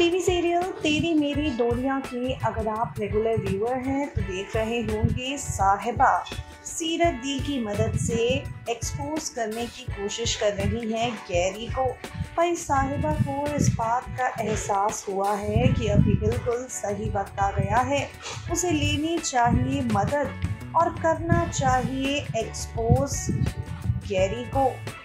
तेरी मेरी डोरिया के अगर आप रेगुलर व्यूअर हैं तो देख रहे होंगे साहिबा। सीरत दी की मदद से एक्सपोज करने की कोशिश कर रही हैं गैरी को। भाई साहिबा को इस बात का एहसास हुआ है कि अभी बिल्कुल सही वक्त आ गया है। उसे लेनी चाहिए मदद और करना चाहिए एक्सपोज गैरी को।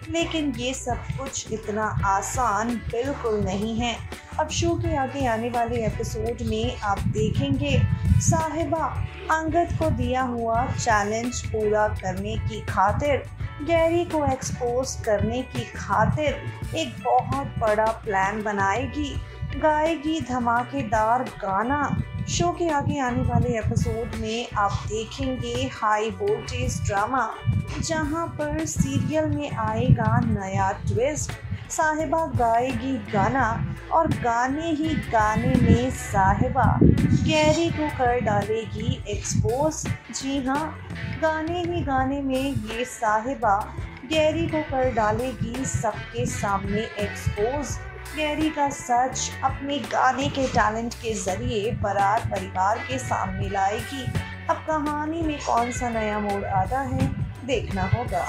लेकिन ये सब कुछ इतना आसान बिल्कुल नहीं है। अब शो के आगे आने वाले एपिसोड में आप देखेंगे, साहिबा अंगद को दिया हुआ चैलेंज पूरा करने की खातिर, गैरी को एक्सपोज करने की खातिर एक बहुत बड़ा प्लान बनाएगी। गाएगी धमाकेदार गाना। शो के आगे आने वाले एपिसोड में आप देखेंगे हाई वोल्टेज ड्रामा जहाँ पर सीरियल में आएगा नया ट्विस्ट साहिबा गाएगी गाना और गाने ही गाने में साहिबा गैरी को कर डालेगी एक्सपोज जी हाँ गाने ही गाने में ये साहिबा गैरी को कर डालेगी सबके सामने एक्सपोज गैरी का सच अपने गाने के टैलेंट के ज़रिए बरार परिवार के सामने लाएगी। अब कहानी में कौन सा नया मोड़ आता है, देखना होगा।